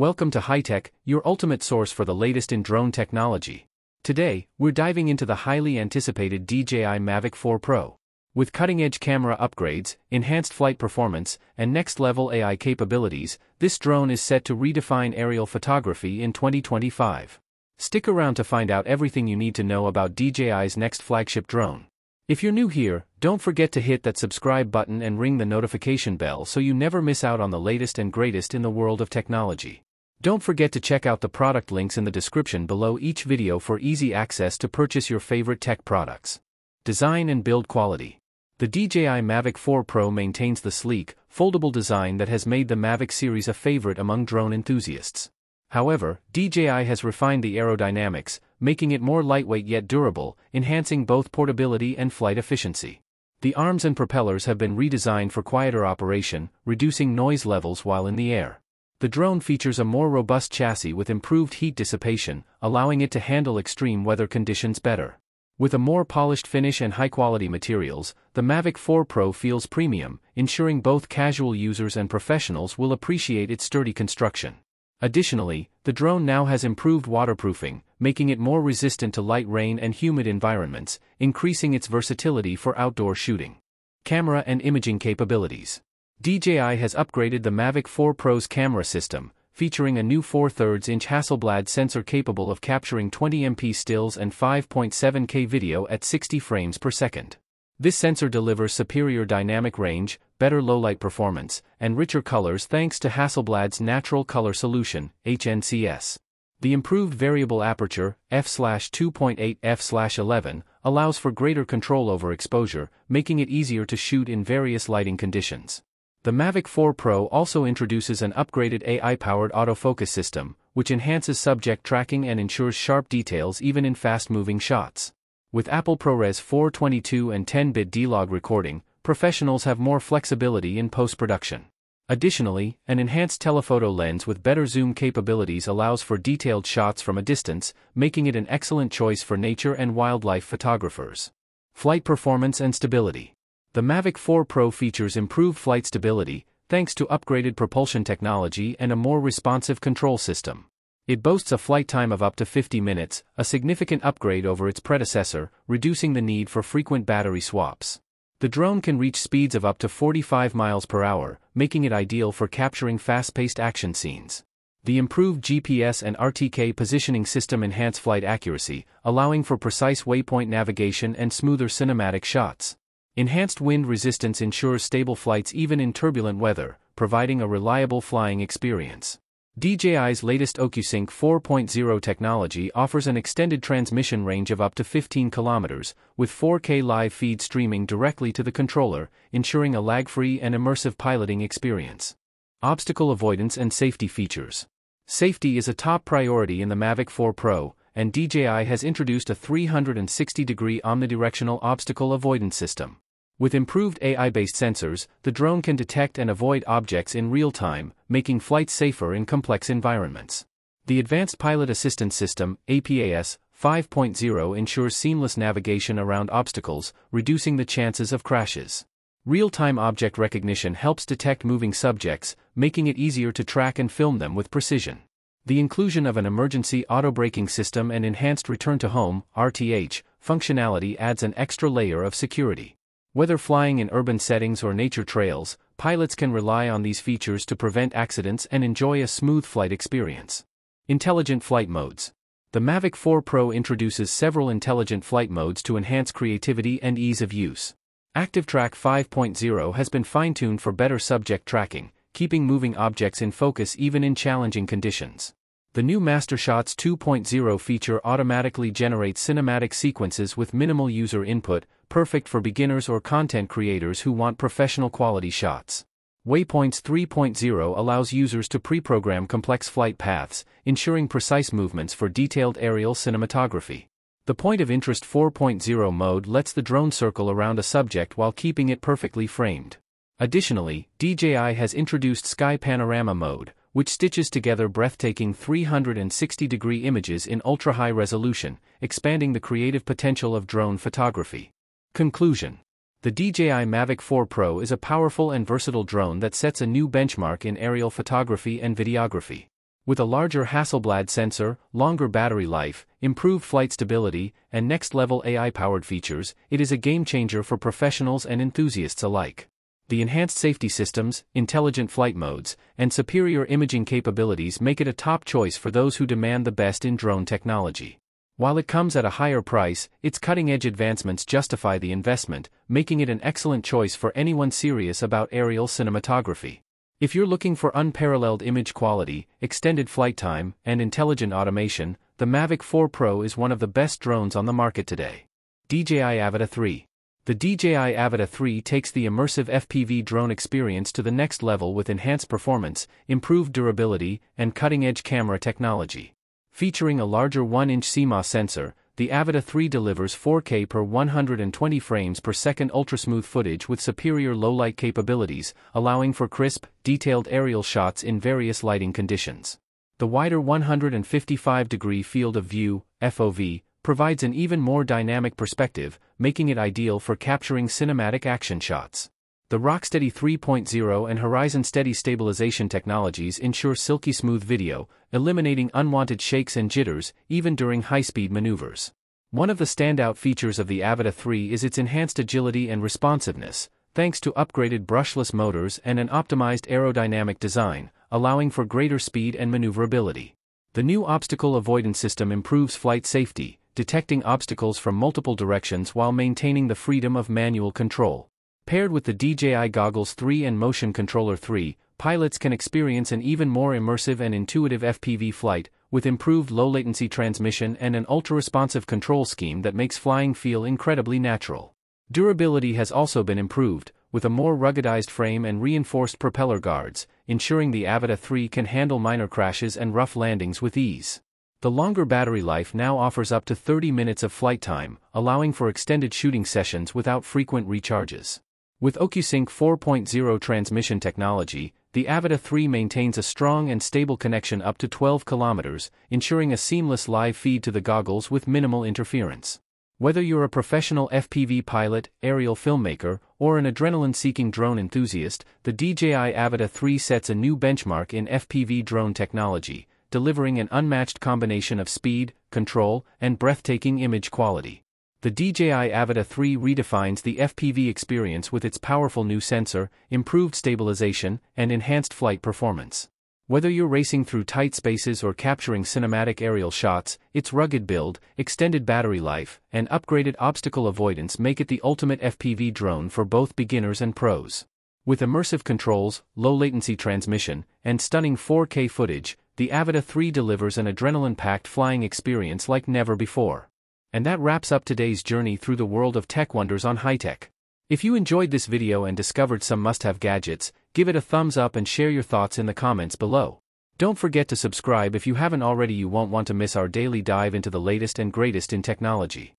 Welcome to HiTEC, your ultimate source for the latest in drone technology. Today, we're diving into the highly anticipated DJI Mavic 4 Pro. With cutting-edge camera upgrades, enhanced flight performance, and next-level AI capabilities, this drone is set to redefine aerial photography in 2025. Stick around to find out everything you need to know about DJI's next flagship drone. If you're new here, don't forget to hit that subscribe button and ring the notification bell so you never miss out on the latest and greatest in the world of technology. Don't forget to check out the product links in the description below each video for easy access to purchase your favorite tech products. Design and build quality. The DJI Mavic 4 Pro maintains the sleek, foldable design that has made the Mavic series a favorite among drone enthusiasts. However, DJI has refined the aerodynamics, making it more lightweight yet durable, enhancing both portability and flight efficiency. The arms and propellers have been redesigned for quieter operation, reducing noise levels while in the air. The drone features a more robust chassis with improved heat dissipation, allowing it to handle extreme weather conditions better. With a more polished finish and high-quality materials, the Mavic 4 Pro feels premium, ensuring both casual users and professionals will appreciate its sturdy construction. Additionally, the drone now has improved waterproofing, making it more resistant to light rain and humid environments, increasing its versatility for outdoor shooting. Camera and imaging capabilities. DJI has upgraded the Mavic 4 Pro's camera system, featuring a new 4 3 inch Hasselblad sensor capable of capturing 20MP stills and 5.7K video at 60 frames per second. This sensor delivers superior dynamic range, better low-light performance, and richer colors thanks to Hasselblad's Natural Color Solution, HNCS. The improved variable aperture, f/2.8 f/11, allows for greater control over exposure, making it easier to shoot in various lighting conditions. The Mavic 4 Pro also introduces an upgraded AI-powered autofocus system, which enhances subject tracking and ensures sharp details even in fast-moving shots. With Apple ProRes 422 and 10-bit D-Log recording, professionals have more flexibility in post-production. Additionally, an enhanced telephoto lens with better zoom capabilities allows for detailed shots from a distance, making it an excellent choice for nature and wildlife photographers. Flight performance and stability. The Mavic 4 Pro features improved flight stability, thanks to upgraded propulsion technology and a more responsive control system. It boasts a flight time of up to 50 minutes, a significant upgrade over its predecessor, reducing the need for frequent battery swaps. The drone can reach speeds of up to 45 miles per hour, making it ideal for capturing fast-paced action scenes. The improved GPS and RTK positioning system enhance flight accuracy, allowing for precise waypoint navigation and smoother cinematic shots. Enhanced wind resistance ensures stable flights even in turbulent weather, providing a reliable flying experience. DJI's latest OcuSync 4.0 technology offers an extended transmission range of up to 15 kilometers, with 4K live feed streaming directly to the controller, ensuring a lag-free and immersive piloting experience. Obstacle avoidance and safety features. Safety is a top priority in the Mavic 4 Pro, and DJI has introduced a 360-degree omnidirectional obstacle avoidance system. With improved AI-based sensors, the drone can detect and avoid objects in real time, making flights safer in complex environments. The Advanced Pilot Assistance System, APAS, 5.0 ensures seamless navigation around obstacles, reducing the chances of crashes. Real-time object recognition helps detect moving subjects, making it easier to track and film them with precision. The inclusion of an emergency auto-braking system and enhanced return to home, RTH, functionality adds an extra layer of security. Whether flying in urban settings or nature trails, pilots can rely on these features to prevent accidents and enjoy a smooth flight experience. Intelligent Flight Modes The Mavic 4 Pro introduces several intelligent flight modes to enhance creativity and ease of use. ActiveTrack 5.0 has been fine-tuned for better subject tracking, keeping moving objects in focus even in challenging conditions. The new MasterShots 2.0 feature automatically generates cinematic sequences with minimal user input, perfect for beginners or content creators who want professional quality shots. Waypoints 3.0 allows users to pre-program complex flight paths, ensuring precise movements for detailed aerial cinematography. The Point of Interest 4.0 mode lets the drone circle around a subject while keeping it perfectly framed. Additionally, DJI has introduced Sky Panorama mode, which stitches together breathtaking 360-degree images in ultra-high resolution, expanding the creative potential of drone photography. Conclusion The DJI Mavic 4 Pro is a powerful and versatile drone that sets a new benchmark in aerial photography and videography. With a larger Hasselblad sensor, longer battery life, improved flight stability, and next-level AI-powered features, it is a game-changer for professionals and enthusiasts alike. The enhanced safety systems, intelligent flight modes, and superior imaging capabilities make it a top choice for those who demand the best in drone technology. While it comes at a higher price, its cutting-edge advancements justify the investment, making it an excellent choice for anyone serious about aerial cinematography. If you're looking for unparalleled image quality, extended flight time, and intelligent automation, the Mavic 4 Pro is one of the best drones on the market today. DJI Avata 3 the DJI Avata 3 takes the immersive FPV drone experience to the next level with enhanced performance, improved durability, and cutting-edge camera technology. Featuring a larger 1-inch CMOS sensor, the Avata 3 delivers 4K per 120 frames per second ultra-smooth footage with superior low-light capabilities, allowing for crisp, detailed aerial shots in various lighting conditions. The wider 155-degree field of view, FOV, provides an even more dynamic perspective, making it ideal for capturing cinematic action shots. The Rocksteady 3.0 and Horizon Steady stabilization technologies ensure silky smooth video, eliminating unwanted shakes and jitters, even during high-speed maneuvers. One of the standout features of the Avata 3 is its enhanced agility and responsiveness, thanks to upgraded brushless motors and an optimized aerodynamic design, allowing for greater speed and maneuverability. The new obstacle avoidance system improves flight safety, detecting obstacles from multiple directions while maintaining the freedom of manual control. Paired with the DJI Goggles 3 and Motion Controller 3, pilots can experience an even more immersive and intuitive FPV flight, with improved low-latency transmission and an ultra-responsive control scheme that makes flying feel incredibly natural. Durability has also been improved, with a more ruggedized frame and reinforced propeller guards, ensuring the Avata 3 can handle minor crashes and rough landings with ease. The longer battery life now offers up to 30 minutes of flight time, allowing for extended shooting sessions without frequent recharges. With OcuSync 4.0 transmission technology, the Avata 3 maintains a strong and stable connection up to 12 kilometers, ensuring a seamless live feed to the goggles with minimal interference. Whether you're a professional FPV pilot, aerial filmmaker, or an adrenaline-seeking drone enthusiast, the DJI Avata 3 sets a new benchmark in FPV drone technology, delivering an unmatched combination of speed, control, and breathtaking image quality. The DJI Avata 3 redefines the FPV experience with its powerful new sensor, improved stabilization, and enhanced flight performance. Whether you're racing through tight spaces or capturing cinematic aerial shots, its rugged build, extended battery life, and upgraded obstacle avoidance make it the ultimate FPV drone for both beginners and pros. With immersive controls, low latency transmission, and stunning 4K footage, the Avata 3 delivers an adrenaline-packed flying experience like never before. And that wraps up today's journey through the world of tech wonders on HiTEC. If you enjoyed this video and discovered some must-have gadgets, give it a thumbs up and share your thoughts in the comments below. Don't forget to subscribe if you haven't already you won't want to miss our daily dive into the latest and greatest in technology.